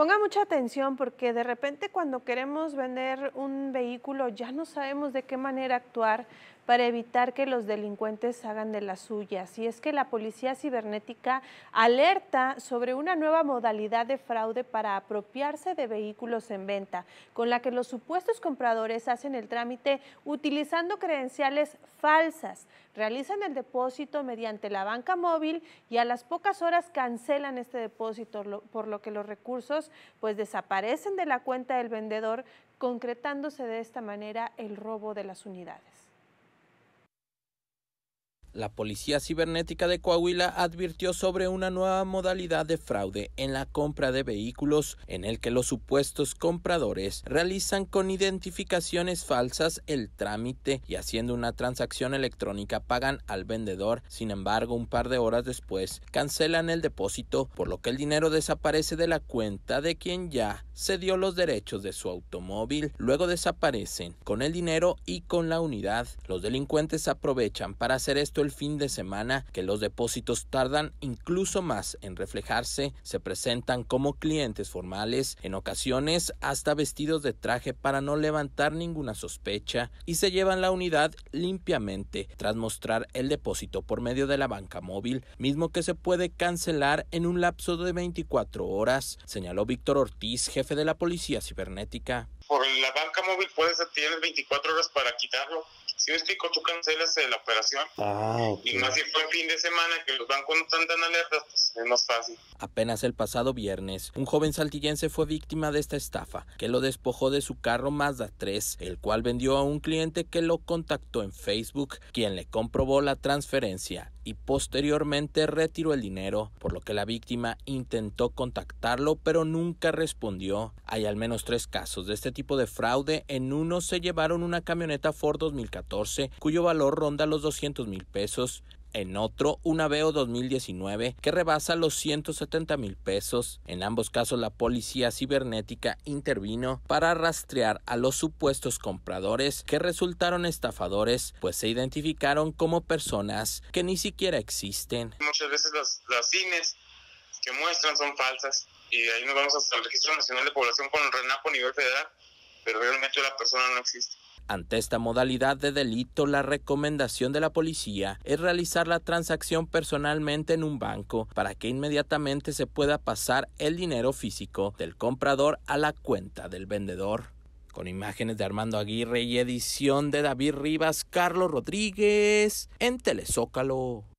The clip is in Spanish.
Ponga mucha atención porque de repente cuando queremos vender un vehículo ya no sabemos de qué manera actuar para evitar que los delincuentes hagan de las suyas. Y es que la Policía Cibernética alerta sobre una nueva modalidad de fraude para apropiarse de vehículos en venta, con la que los supuestos compradores hacen el trámite utilizando credenciales falsas, realizan el depósito mediante la banca móvil y a las pocas horas cancelan este depósito, por lo que los recursos pues desaparecen de la cuenta del vendedor, concretándose de esta manera el robo de las unidades. La Policía Cibernética de Coahuila advirtió sobre una nueva modalidad de fraude en la compra de vehículos en el que los supuestos compradores realizan con identificaciones falsas el trámite y haciendo una transacción electrónica pagan al vendedor. Sin embargo, un par de horas después cancelan el depósito, por lo que el dinero desaparece de la cuenta de quien ya cedió los derechos de su automóvil. Luego desaparecen con el dinero y con la unidad. Los delincuentes aprovechan para hacer esto el fin de semana que los depósitos tardan incluso más en reflejarse, se presentan como clientes formales, en ocasiones hasta vestidos de traje para no levantar ninguna sospecha y se llevan la unidad limpiamente tras mostrar el depósito por medio de la banca móvil, mismo que se puede cancelar en un lapso de 24 horas, señaló Víctor Ortiz, jefe de la Policía Cibernética. Por la banca móvil puedes tener 24 horas para quitarlo si me explico, tú cancelas la operación. Ah, Y más si fue fin de semana que los bancos no están tan alertas, pues es más fácil. Apenas el pasado viernes, un joven saltillense fue víctima de esta estafa, que lo despojó de su carro Mazda 3, el cual vendió a un cliente que lo contactó en Facebook, quien le comprobó la transferencia y posteriormente retiró el dinero, por lo que la víctima intentó contactarlo pero nunca respondió. Hay al menos tres casos de este tipo de fraude. En uno se llevaron una camioneta Ford 2014 cuyo valor ronda los 200 mil pesos en otro una Aveo 2019 que rebasa los 170 mil pesos. En ambos casos la policía cibernética intervino para rastrear a los supuestos compradores que resultaron estafadores, pues se identificaron como personas que ni siquiera existen. Muchas veces las, las cines que muestran son falsas y ahí nos vamos hasta el Registro Nacional de Población con el RENAPO a nivel federal, pero realmente la persona no existe. Ante esta modalidad de delito, la recomendación de la policía es realizar la transacción personalmente en un banco para que inmediatamente se pueda pasar el dinero físico del comprador a la cuenta del vendedor. Con imágenes de Armando Aguirre y edición de David Rivas, Carlos Rodríguez en Telezócalo.